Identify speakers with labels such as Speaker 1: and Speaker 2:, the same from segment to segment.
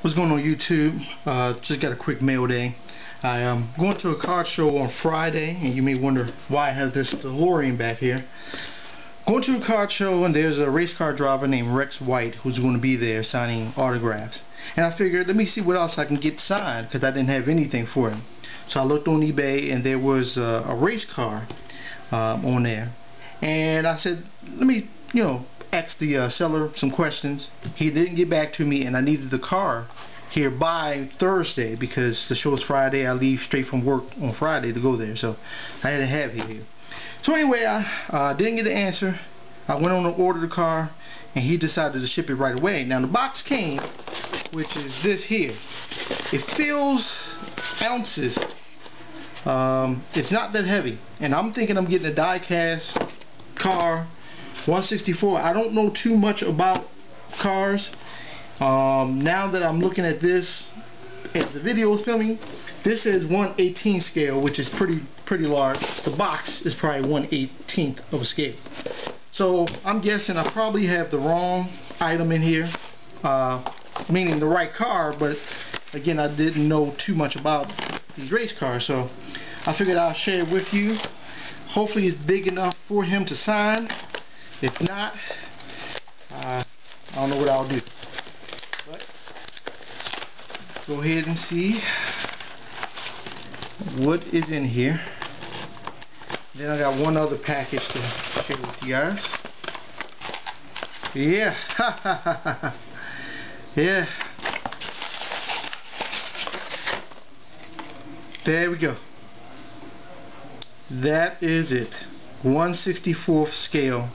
Speaker 1: What's going on YouTube? Uh, just got a quick mail day. I am um, going to a car show on Friday, and you may wonder why I have this DeLorean back here. Going to a car show, and there's a race car driver named Rex White who's going to be there signing autographs. And I figured, let me see what else I can get signed, because I didn't have anything for him. So I looked on eBay, and there was a, a race car um, on there. And I said, let me, you know, asked the uh, seller some questions. He didn't get back to me, and I needed the car here by Thursday because the show is Friday. I leave straight from work on Friday to go there, so I had to have it here. So anyway, I uh, didn't get an answer. I went on to order the car, and he decided to ship it right away. Now the box came, which is this here. It feels ounces. Um, it's not that heavy, and I'm thinking I'm getting a die-cast car 164 I don't know too much about cars. Um, now that I'm looking at this as the video is filming this is 118 scale which is pretty pretty large. The box is probably 118th of a scale. So I'm guessing I probably have the wrong item in here uh, meaning the right car but again I didn't know too much about these race cars so I figured I'll share it with you. Hopefully it's big enough for him to sign if not, uh, I don't know what I'll do. But go ahead and see what is in here. Then I got one other package to share with you guys. Yeah. yeah. There we go. That is it. 164th scale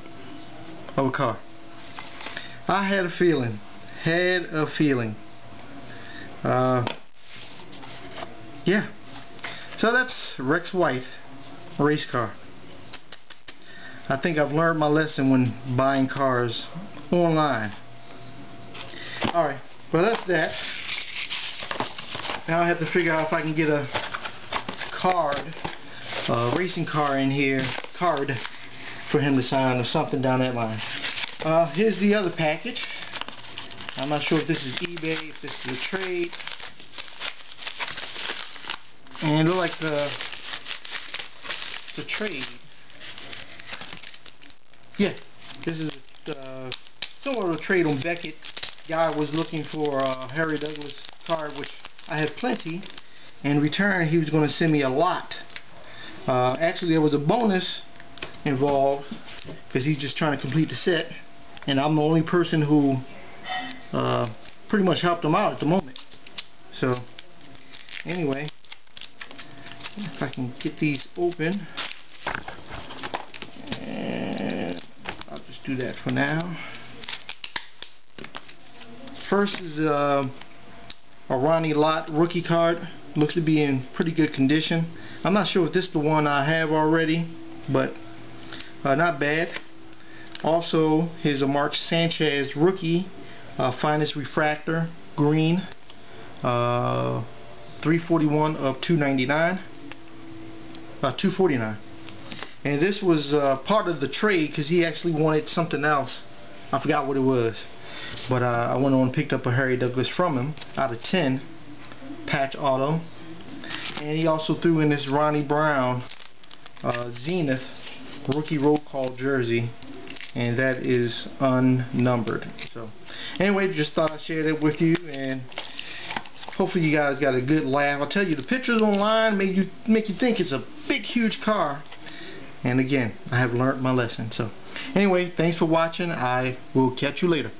Speaker 1: of a car. I had a feeling, had a feeling. Uh, yeah. So that's Rex White race car. I think I've learned my lesson when buying cars online. Alright, well that's that. Now I have to figure out if I can get a card, a racing car in here, card for him to sign or something down that line. Uh, here's the other package. I'm not sure if this is eBay, if this is a trade. And it looks like the it's a trade. Yeah, this is uh, somewhat of a trade on Beckett. Guy was looking for a Harry Douglas card, which I had plenty. In return, he was going to send me a lot. Uh, actually, there was a bonus involved because he's just trying to complete the set and I'm the only person who uh, pretty much helped him out at the moment. So anyway if I can get these open and I'll just do that for now. First is uh, a Ronnie Lott rookie card. Looks to be in pretty good condition. I'm not sure if this is the one I have already but uh, not bad. Also, here's a Mark Sanchez rookie, uh, finest refractor, green, uh, 341 of 299, uh, 249. And this was uh, part of the trade because he actually wanted something else. I forgot what it was. But uh, I went on and picked up a Harry Douglas from him out of 10, patch auto. And he also threw in this Ronnie Brown Zenith rookie roll call jersey and that is unnumbered. So anyway just thought I'd share that with you and hopefully you guys got a good laugh. I'll tell you the pictures online make you make you think it's a big huge car. And again I have learned my lesson. So anyway thanks for watching. I will catch you later